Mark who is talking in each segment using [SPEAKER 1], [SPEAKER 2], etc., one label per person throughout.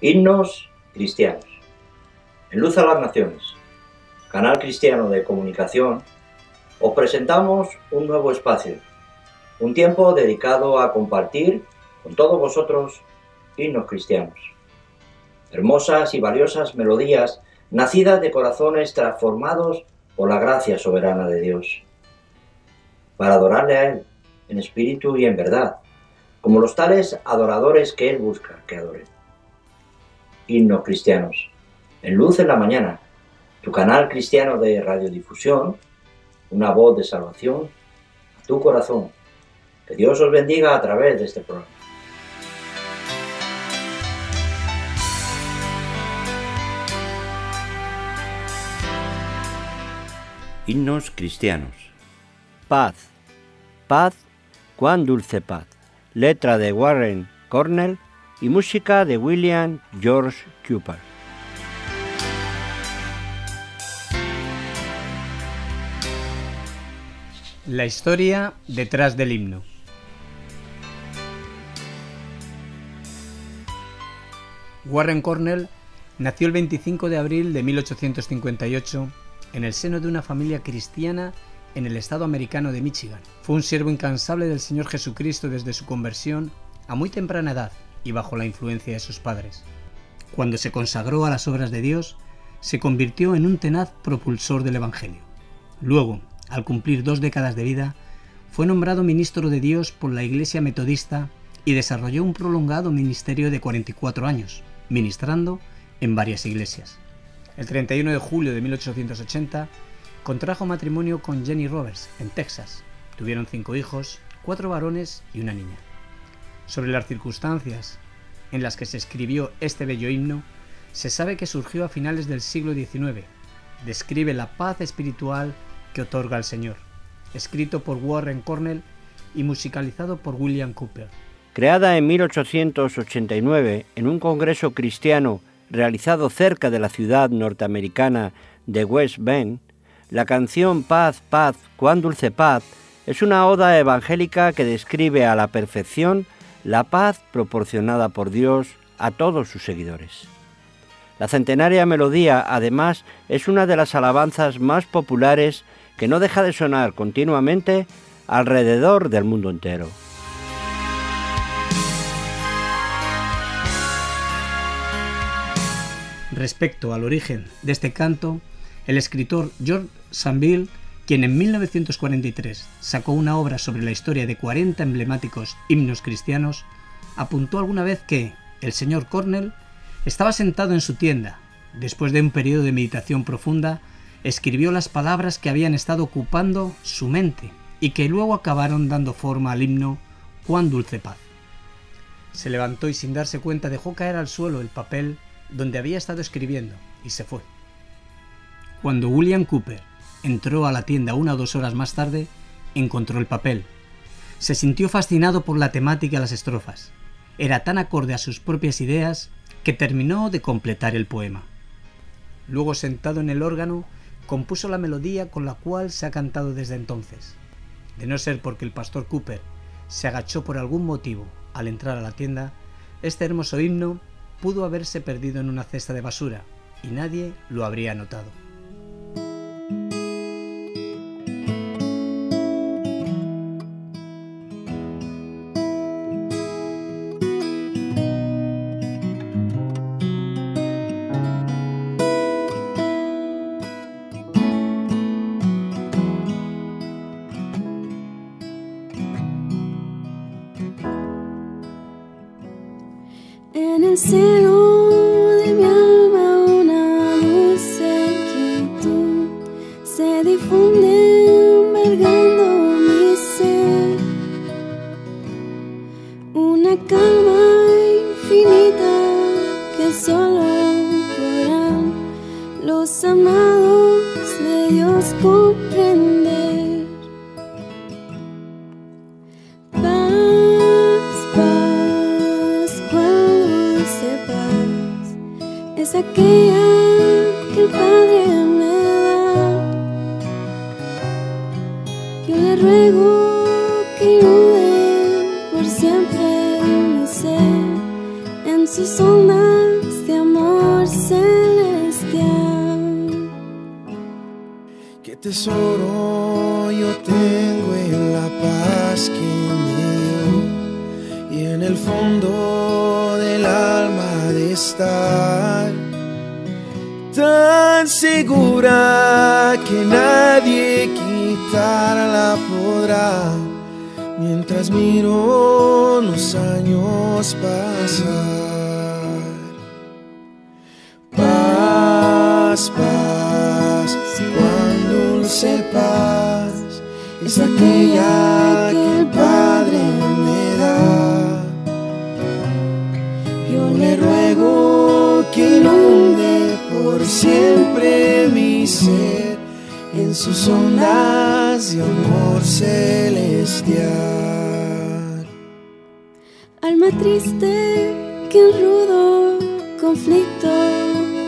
[SPEAKER 1] Himnos cristianos. En Luz a las Naciones, canal cristiano de comunicación, os presentamos un nuevo espacio, un tiempo dedicado a compartir con todos vosotros himnos cristianos. Hermosas y valiosas melodías nacidas de corazones transformados por la gracia soberana de Dios. Para adorarle a Él en espíritu y en verdad, como los tales adoradores que Él busca que adoren. Himnos cristianos. En Luz en la Mañana, tu canal cristiano de radiodifusión, una voz de salvación a tu corazón. Que Dios os bendiga a través de este programa. Himnos cristianos.
[SPEAKER 2] Paz. Paz, cuán dulce paz. Letra de Warren Cornell y música de William George Cooper.
[SPEAKER 3] La historia detrás del himno. Warren Cornell nació el 25 de abril de 1858 en el seno de una familia cristiana en el estado americano de Michigan. Fue un siervo incansable del Señor Jesucristo desde su conversión a muy temprana edad y bajo la influencia de sus padres. Cuando se consagró a las obras de Dios, se convirtió en un tenaz propulsor del Evangelio. Luego, al cumplir dos décadas de vida, fue nombrado ministro de Dios por la Iglesia Metodista y desarrolló un prolongado ministerio de 44 años, ministrando en varias iglesias. El 31 de julio de 1880 contrajo matrimonio con Jenny Roberts en Texas. Tuvieron cinco hijos, cuatro varones y una niña. Sobre las circunstancias en las que se escribió este bello himno, se sabe que surgió a finales del siglo XIX. Describe la paz espiritual que otorga el Señor, escrito por Warren Cornell y musicalizado por William Cooper.
[SPEAKER 2] Creada en 1889 en un congreso cristiano realizado cerca de la ciudad norteamericana de West Bend, la canción Paz, Paz, cuán dulce paz es una oda evangélica que describe a la perfección la paz proporcionada por Dios a todos sus seguidores. La centenaria melodía, además, es una de las alabanzas más populares que no deja de sonar continuamente alrededor del mundo entero.
[SPEAKER 3] Respecto al origen de este canto, el escritor George Sanville, quien en 1943 sacó una obra sobre la historia de 40 emblemáticos himnos cristianos, apuntó alguna vez que el señor Cornell estaba sentado en su tienda. Después de un periodo de meditación profunda, escribió las palabras que habían estado ocupando su mente y que luego acabaron dando forma al himno Cuán dulce paz. Se levantó y sin darse cuenta dejó caer al suelo el papel donde había estado escribiendo y se fue. Cuando William Cooper entró a la tienda una o dos horas más tarde, encontró el papel. Se sintió fascinado por la temática de las estrofas. Era tan acorde a sus propias ideas que terminó de completar el poema. Luego, sentado en el órgano, compuso la melodía con la cual se ha cantado desde entonces. De no ser porque el pastor Cooper se agachó por algún motivo al entrar a la tienda, este hermoso himno pudo haberse perdido en una cesta de basura y nadie lo habría notado.
[SPEAKER 4] En el seno de mi alma una dulce quietud se difunde envergando mi ser. Una calma infinita que solo podrán los amados de Dios comprender. Aquella que el Padre me da. Yo le ruego que inunde por siempre mi ser en sus ondas celestial.
[SPEAKER 5] Qué tesoro yo tengo en la paz que me dio y en el fondo del alma de estar segura que nadie quitarla podrá mientras miro los años pasar. Paz, paz, cuán dulce paz es aquella que el Padre me da. Yo le ruego que inunde por siempre mi ser en sus ondas de amor celestial.
[SPEAKER 4] Alma triste que en rudo conflicto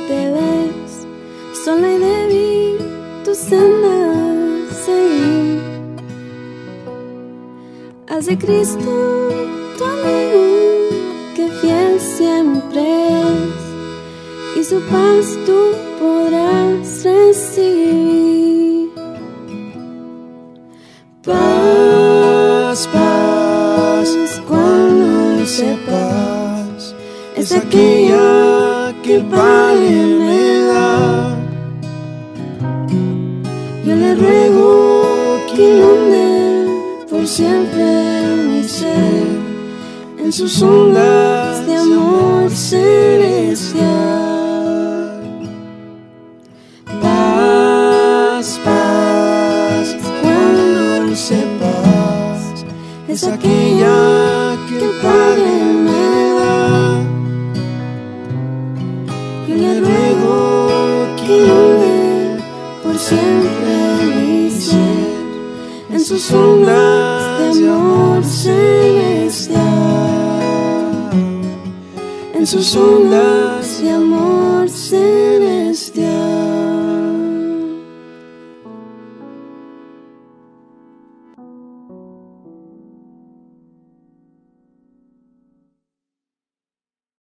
[SPEAKER 4] te ves, sola y débil tu senda seguir. Haz de Cristo tu amigo que fiel siempre es y su paz
[SPEAKER 5] es aquella que el Padre me da. Yo le ruego que inunde por siempre mi ser en sus ondas de amor celestial. Paz, paz, cuán dulce paz es aquella siempre ser en sus ondas de amor celestial. En sus ondas de amor.